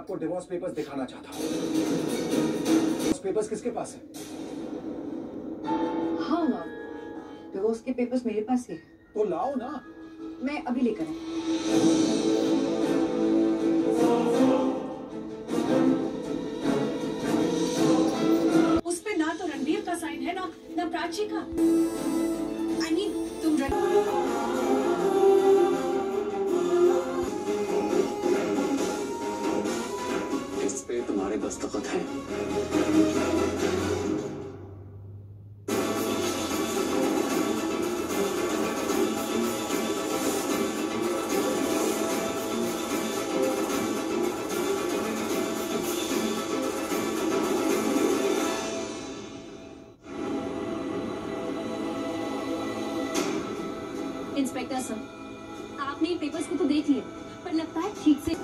आपको divorce papers दिखाना चाहता हूँ। डिवोर्स पेपर्स किसके पास है? हाँ डिवोर्स के पेपर्स मेरे पास ही है। तो लाओ ना। मैं अभी लेकर आई उस पे ना तो रणबीर का साइन है ना ना प्राची का। दस्तखत हैं। इंस्पेक्टर सर, आपने पेपर्स को तो देख लिया पर लगता है ठीक से